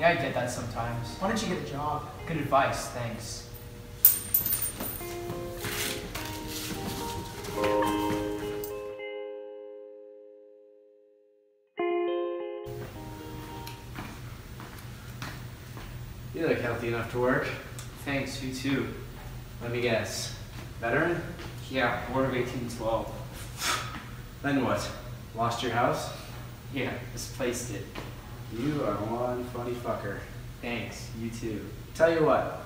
Yeah, I get that sometimes. Why don't you get a job? Good advice, thanks. You look healthy enough to work. Thanks, you too. Let me guess. Veteran? Yeah, War of 1812. Then what? Lost your house? Yeah, misplaced it. You are one funny fucker. Thanks, you too. Tell you what,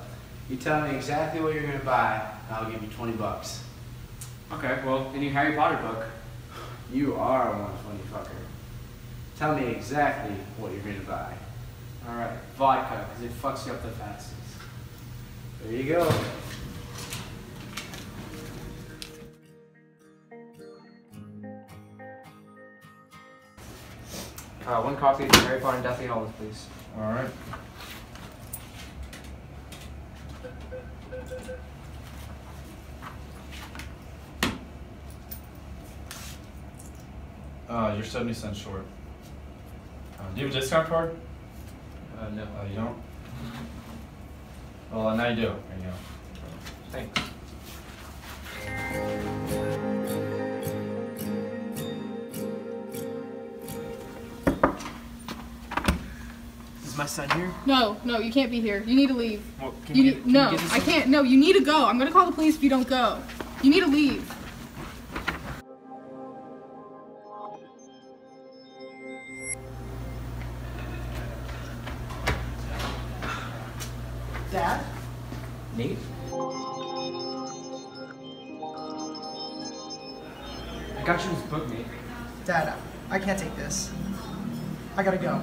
you tell me exactly what you're gonna buy, and I'll give you 20 bucks. Okay, well, any Harry Potter book. You are one funny fucker. Tell me exactly what you're gonna buy. Alright, vodka, because it fucks you up the fastest. There you go. Uh, one copy of Harry Potter and Deathly Hallows, please. All right. Uh, you're 70 cents short. Uh, do you have a discount card? Uh, no. Uh, you don't? Well, uh, now you do. There you go. Thanks. My son here? No, no, you can't be here. You need to leave. Well, can You you, need, can no, you get I can't. No, you need to go. I'm gonna call the police if you don't go. You need to leave. Dad? Nate? I got you this book, Nate. Dad, I can't take this. I gotta go.